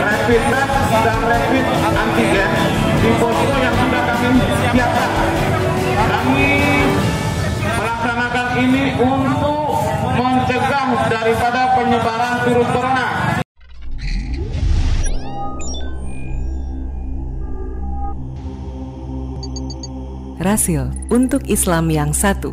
rapid test dan rapid antigen di posko yang sudah kami siapkan. Kami melaksanakan ini untuk mencegah daripada penyebaran virus corona. Rasil untuk Islam yang satu.